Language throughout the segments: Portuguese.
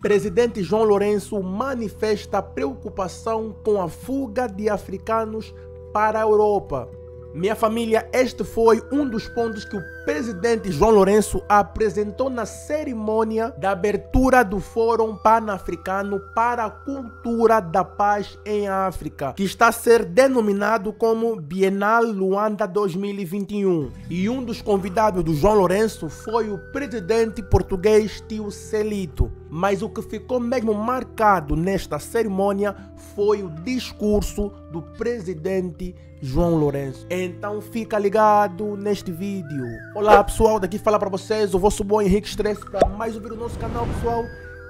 Presidente João Lourenço manifesta preocupação com a fuga de africanos para a Europa. Minha família, este foi um dos pontos que o presidente João Lourenço apresentou na cerimônia da abertura do Fórum Pan-Africano para a Cultura da Paz em África, que está a ser denominado como Bienal Luanda 2021. E um dos convidados do João Lourenço foi o presidente português Tio Celito. Mas o que ficou mesmo marcado nesta cerimônia foi o discurso do presidente João Lourenço. Então fica ligado neste vídeo. Olá pessoal, daqui fala para vocês o vosso bom Henrique Stress para mais vídeo do nosso canal pessoal.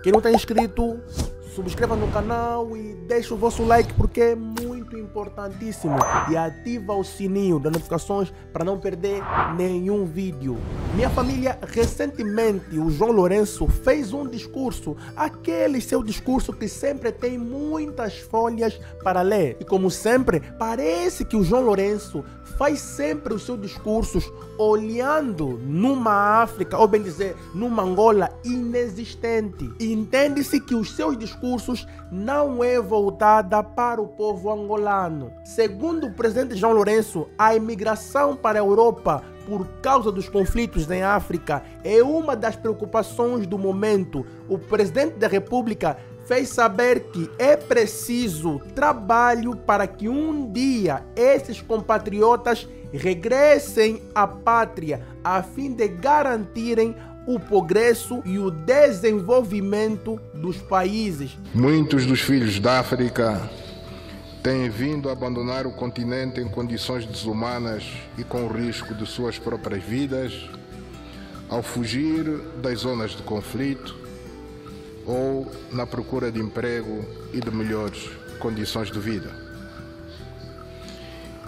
Quem não está inscrito, subscreva no canal e deixe o vosso like porque é muito importantíssimo. E ativa o sininho das notificações para não perder nenhum vídeo. Minha família, recentemente o João Lourenço fez um discurso, aquele seu discurso que sempre tem muitas folhas para ler. E como sempre, parece que o João Lourenço faz sempre os seus discursos olhando numa África, ou bem dizer, numa Angola inexistente. Entende-se que os seus discursos não é voltada para o povo angolano. Segundo o presidente João Lourenço, a imigração para a Europa por causa dos conflitos em África é uma das preocupações do momento. O presidente da República fez saber que é preciso trabalho para que um dia esses compatriotas regressem à pátria a fim de garantirem o progresso e o desenvolvimento dos países. Muitos dos filhos da África têm vindo a abandonar o continente em condições desumanas e com o risco de suas próprias vidas, ao fugir das zonas de conflito ou na procura de emprego e de melhores condições de vida.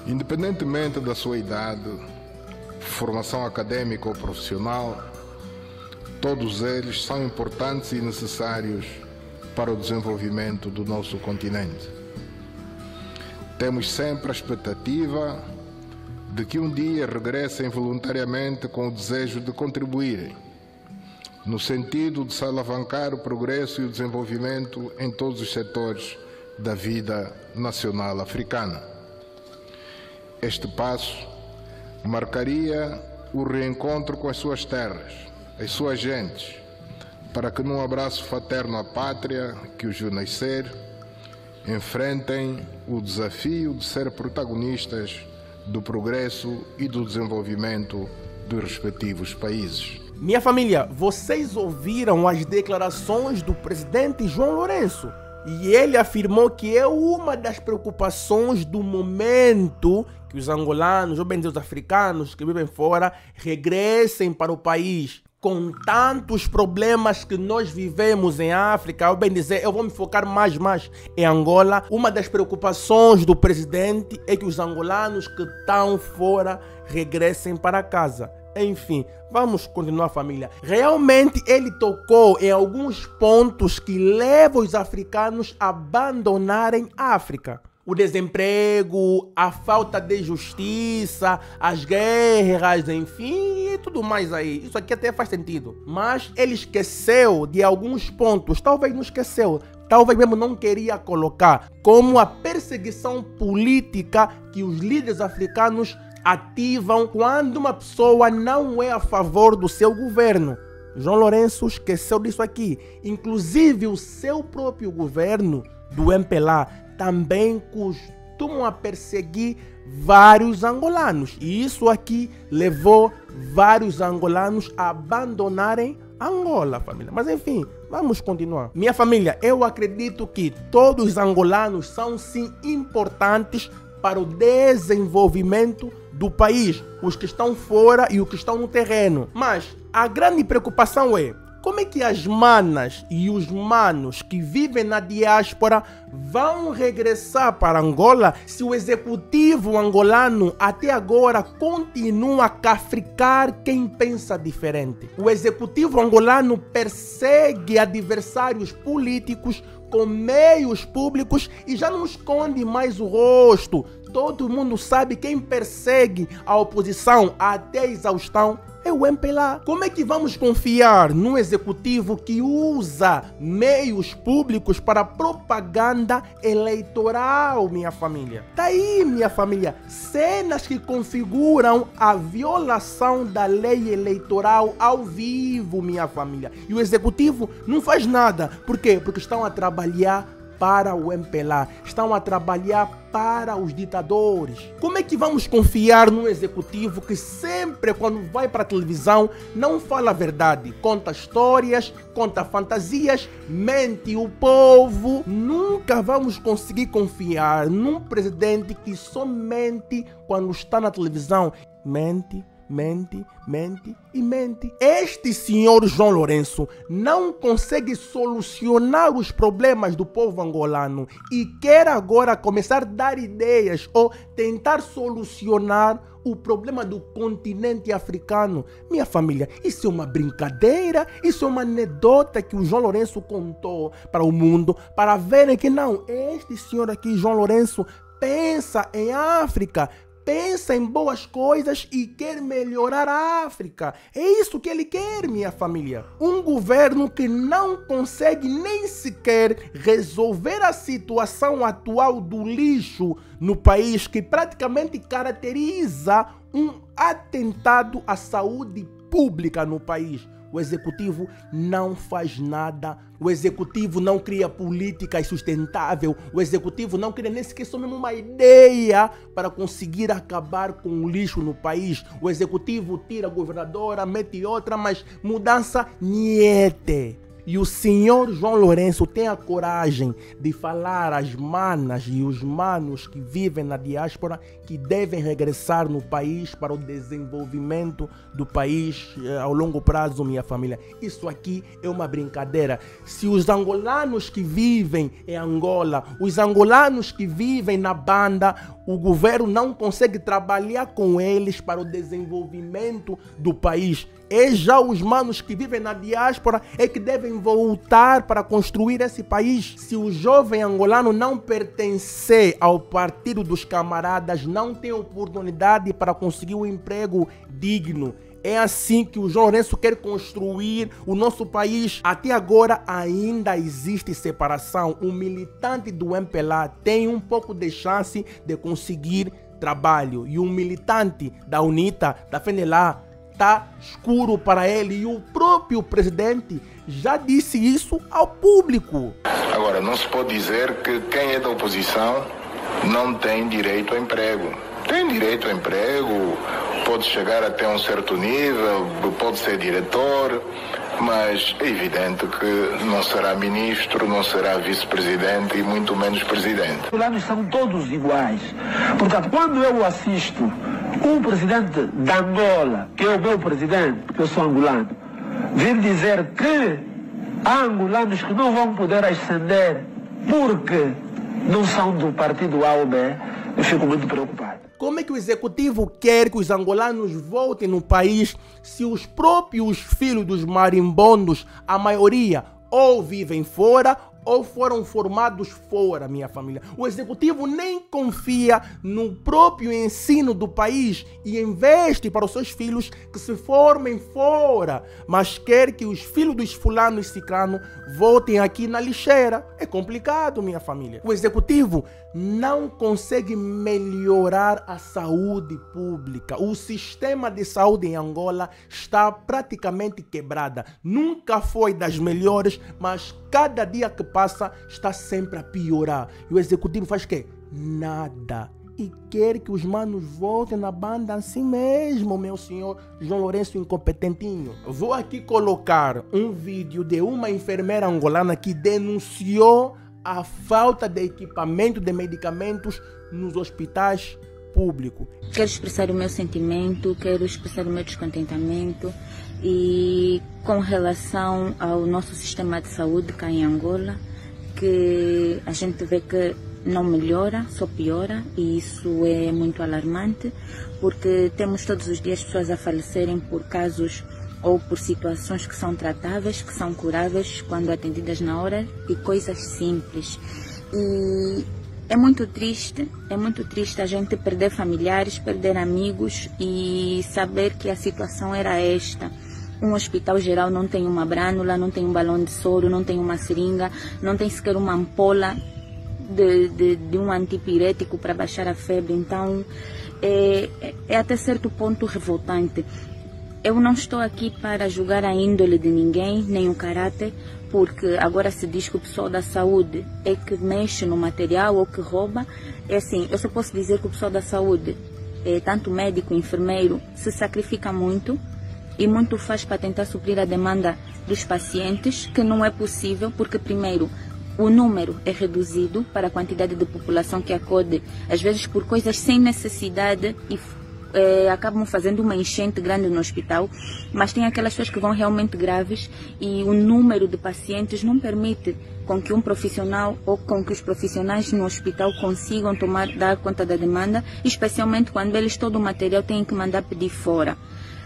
Independentemente da sua idade, formação acadêmica ou profissional, todos eles são importantes e necessários para o desenvolvimento do nosso continente. Temos sempre a expectativa de que um dia regressem voluntariamente com o desejo de contribuírem no sentido de se alavancar o progresso e o desenvolvimento em todos os setores da vida nacional africana. Este passo marcaria o reencontro com as suas terras, as suas gentes, para que num abraço fraterno à pátria que os viu nascer, enfrentem o desafio de ser protagonistas do progresso e do desenvolvimento dos respectivos países. Minha família, vocês ouviram as declarações do presidente João Lourenço? E ele afirmou que é uma das preocupações do momento que os angolanos, ou bem dizer, os africanos que vivem fora, regressem para o país. Com tantos problemas que nós vivemos em África, ou bem dizer, eu vou me focar mais mais em Angola. Uma das preocupações do presidente é que os angolanos que estão fora regressem para casa. Enfim, vamos continuar família. Realmente ele tocou em alguns pontos que levam os africanos a abandonarem a África. O desemprego, a falta de justiça, as guerras, enfim, e tudo mais aí. Isso aqui até faz sentido. Mas ele esqueceu de alguns pontos, talvez não esqueceu, talvez mesmo não queria colocar, como a perseguição política que os líderes africanos ativam quando uma pessoa não é a favor do seu governo. João Lourenço esqueceu disso aqui. Inclusive, o seu próprio governo do MPLA também costumam a perseguir vários angolanos. E isso aqui levou vários angolanos a abandonarem Angola, família. Mas enfim, vamos continuar. Minha família, eu acredito que todos os angolanos são sim importantes para o desenvolvimento do país, os que estão fora e os que estão no terreno. Mas a grande preocupação é como é que as manas e os manos que vivem na diáspora vão regressar para Angola se o executivo angolano até agora continua a cafricar quem pensa diferente? O executivo angolano persegue adversários políticos com meios públicos e já não esconde mais o rosto. Todo mundo sabe quem persegue a oposição até a exaustão é o MPLA. Como é que vamos confiar num executivo que usa meios públicos para propaganda eleitoral, minha família? Tá aí, minha família, cenas que configuram a violação da lei eleitoral ao vivo, minha família. E o executivo não faz nada. Por quê? Porque estão a trabalhar para o MPLA, estão a trabalhar para os ditadores. Como é que vamos confiar num executivo que sempre, quando vai para a televisão, não fala a verdade, conta histórias, conta fantasias, mente o povo? Nunca vamos conseguir confiar num presidente que somente quando está na televisão mente mente, mente e mente. Este senhor João Lourenço não consegue solucionar os problemas do povo angolano e quer agora começar a dar ideias ou tentar solucionar o problema do continente africano. Minha família, isso é uma brincadeira, isso é uma anedota que o João Lourenço contou para o mundo para verem que não, este senhor aqui, João Lourenço, pensa em África, pensa em boas coisas e quer melhorar a África. É isso que ele quer, minha família. Um governo que não consegue nem sequer resolver a situação atual do lixo no país, que praticamente caracteriza um atentado à saúde pública no país. O executivo não faz nada. O executivo não cria política sustentável. O executivo não cria nem sequer só mesmo uma ideia para conseguir acabar com o lixo no país. O executivo tira a governadora, mete outra, mas mudança, niete. E o senhor João Lourenço tem a coragem de falar às manas e os manos que vivem na diáspora que devem regressar no país para o desenvolvimento do país eh, ao longo prazo, minha família. Isso aqui é uma brincadeira. Se os angolanos que vivem em Angola, os angolanos que vivem na banda, o governo não consegue trabalhar com eles para o desenvolvimento do país. É já os manos que vivem na diáspora é que devem voltar para construir esse país. Se o jovem angolano não pertencer ao partido dos camaradas, não tem oportunidade para conseguir um emprego digno. É assim que o João Lourenço quer construir o nosso país. Até agora ainda existe separação. O militante do MPLA tem um pouco de chance de conseguir trabalho. E o militante da UNITA, da FENELA, está escuro para ele e o próprio presidente já disse isso ao público. Agora, não se pode dizer que quem é da oposição não tem direito ao emprego. Tem direito ao emprego, pode chegar até um certo nível, pode ser diretor, mas é evidente que não será ministro, não será vice-presidente e muito menos presidente. Os lados são todos iguais. Portanto, quando eu assisto um presidente da Angola, que é o meu presidente, porque eu sou angolano, vir dizer que há angolanos que não vão poder ascender porque não são do partido A ou B, eu fico muito preocupado. Como é que o executivo quer que os angolanos voltem no país se os próprios filhos dos marimbondos, a maioria, ou vivem fora ou foram formados fora, minha família. O executivo nem confia no próprio ensino do país e investe para os seus filhos que se formem fora, mas quer que os filhos dos fulanos e ciclano voltem aqui na lixeira. É complicado, minha família. O executivo não consegue melhorar a saúde pública. O sistema de saúde em Angola está praticamente quebrada. Nunca foi das melhores, mas cada dia que passa está sempre a piorar. E o executivo faz o quê? Nada. E quer que os manos voltem na banda assim mesmo, meu senhor João Lourenço incompetentinho. Vou aqui colocar um vídeo de uma enfermeira angolana que denunciou a falta de equipamento de medicamentos nos hospitais públicos. Quero expressar o meu sentimento, quero expressar o meu descontentamento e com relação ao nosso sistema de saúde cá em Angola, que a gente vê que não melhora, só piora e isso é muito alarmante porque temos todos os dias pessoas a falecerem por casos ou por situações que são tratáveis, que são curáveis quando atendidas na hora e coisas simples. E É muito triste, é muito triste a gente perder familiares, perder amigos e saber que a situação era esta. Um hospital geral não tem uma brânula, não tem um balão de soro, não tem uma seringa, não tem sequer uma ampola de, de, de um antipirético para baixar a febre. Então, é, é até certo ponto revoltante. Eu não estou aqui para julgar a índole de ninguém, nem o caráter, porque agora se diz que o pessoal da saúde é que mexe no material ou que rouba. É assim, eu só posso dizer que o pessoal da saúde, é, tanto médico, enfermeiro, se sacrifica muito e muito faz para tentar suprir a demanda dos pacientes, que não é possível, porque primeiro o número é reduzido para a quantidade de população que acode, às vezes por coisas sem necessidade e é, acabam fazendo uma enchente grande no hospital, mas tem aquelas pessoas que vão realmente graves e o número de pacientes não permite com que um profissional ou com que os profissionais no hospital consigam tomar dar conta da demanda, especialmente quando eles todo o material têm que mandar pedir fora.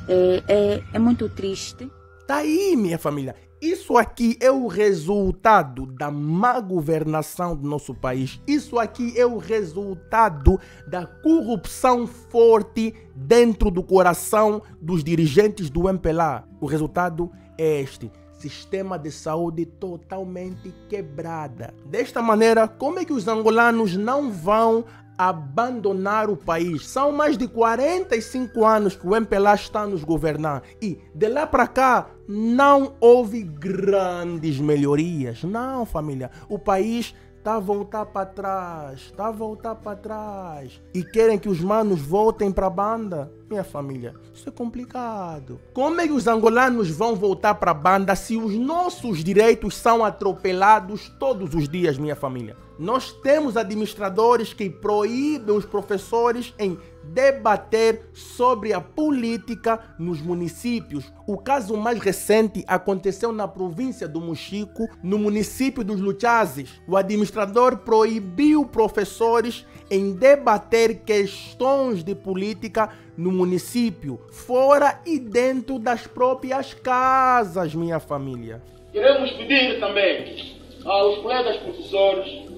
É, é, é muito triste. Tá aí, minha família. Isso aqui é o resultado da má governação do nosso país. Isso aqui é o resultado da corrupção forte dentro do coração dos dirigentes do MPLA. O resultado é este sistema de saúde totalmente quebrada. Desta maneira, como é que os angolanos não vão abandonar o país. São mais de 45 anos que o MPLA está nos governar e de lá para cá não houve grandes melhorias. Não, família. O país Tá a voltar para trás, tá a voltar para trás. E querem que os manos voltem para a banda? Minha família, isso é complicado. Como é que os angolanos vão voltar para a banda se os nossos direitos são atropelados todos os dias, minha família? Nós temos administradores que proíbem os professores em debater sobre a política nos municípios. O caso mais recente aconteceu na província do Mochico, no município dos Luchazes. O administrador proibiu professores em debater questões de política no município, fora e dentro das próprias casas, minha família. Queremos pedir também aos colegas professores,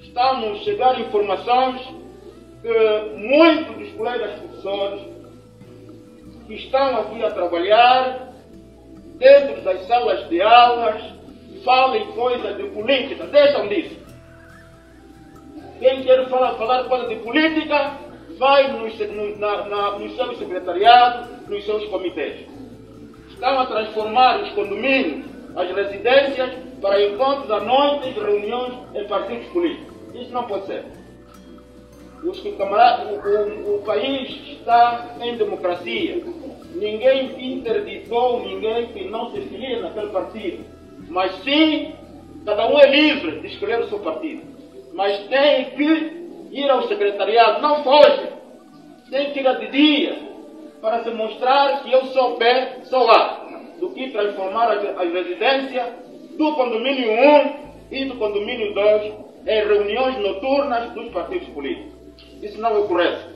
estamos chegando informações que muitos dos colegas professores que estão aqui a trabalhar dentro das salas de aulas falem coisas de política, deixam disso. Quem quer falar, falar coisa de política, vai nos, no, na, na, nos seus secretariados, nos seus comitês. Estão a transformar os condomínios, as residências, para encontros à noite reuniões em partidos políticos. Isso não pode ser os que camarada, o, o, o, país está em democracia. Ninguém interditou ninguém que não se filie naquele partido. Mas sim, cada um é livre de escolher o seu partido. Mas tem que ir ao secretariado, não foge. Tem que ir de dia para se mostrar que eu sou B, sou A. Do que transformar a, residência do condomínio 1 e do condomínio 2 em reuniões noturnas dos partidos políticos. Isso não é correto.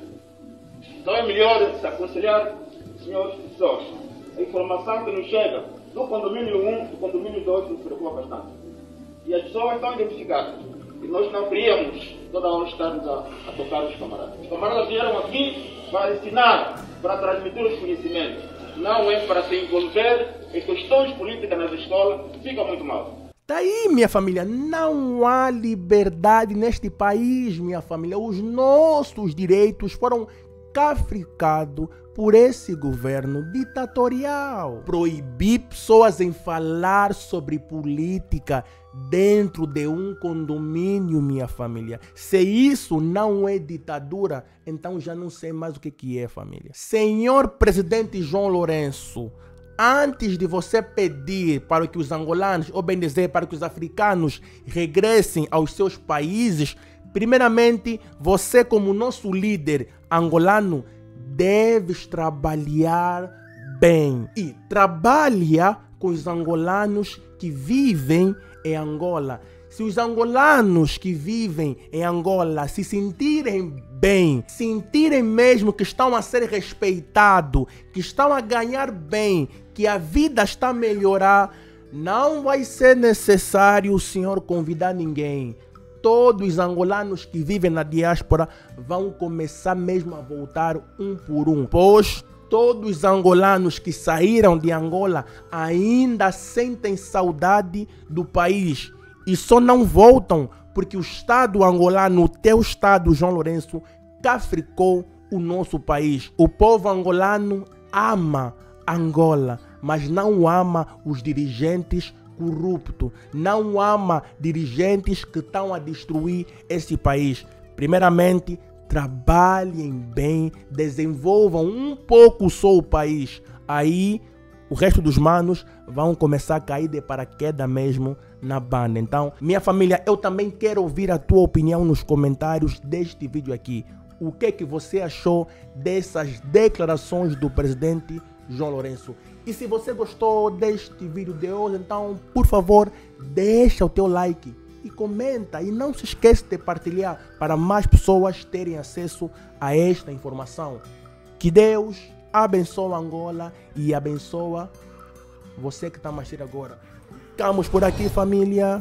Então é melhor se aconselhar, senhores professores. A informação que nos chega do condomínio 1, do condomínio 2, nos preocupa bastante. E as pessoas estão identificadas. E nós não queríamos toda hora estarmos a, a tocar os camaradas. Os camaradas vieram aqui para ensinar, para transmitir os conhecimentos. Não é para se envolver em questões políticas nas escolas. Fica muito mal. Daí, minha família, não há liberdade neste país, minha família. Os nossos direitos foram cafricados por esse governo ditatorial. Proibir pessoas em falar sobre política dentro de um condomínio, minha família. Se isso não é ditadura, então já não sei mais o que é, família. Senhor presidente João Lourenço, antes de você pedir para que os angolanos, ou bem dizer, para que os africanos regressem aos seus países, primeiramente, você, como nosso líder angolano, deves trabalhar bem. E trabalha com os angolanos que vivem em Angola. Se os angolanos que vivem em Angola se sentirem bem, sentirem mesmo que estão a ser respeitados, que estão a ganhar bem, que a vida está a melhorar, não vai ser necessário o Senhor convidar ninguém. todos os angolanos que vivem na diáspora vão começar mesmo a voltar um por um, pois todos os angolanos que saíram de Angola ainda sentem saudade do país e só não voltam porque o Estado angolano, o teu Estado, João Lourenço, cafricou o nosso país. O povo angolano ama Angola, mas não ama os dirigentes corruptos, não ama dirigentes que estão a destruir esse país. Primeiramente, trabalhem bem, desenvolvam um pouco só o país. Aí o resto dos manos vão começar a cair de paraquedas mesmo na banda. Então, minha família, eu também quero ouvir a tua opinião nos comentários deste vídeo aqui. O que que você achou dessas declarações do presidente João Lourenço? E se você gostou deste vídeo de hoje, então, por favor, deixa o teu like e comenta e não se esqueça de partilhar para mais pessoas terem acesso a esta informação. Que Deus abençoe Angola e abençoa você que está mais agora. Ficamos por aqui, família.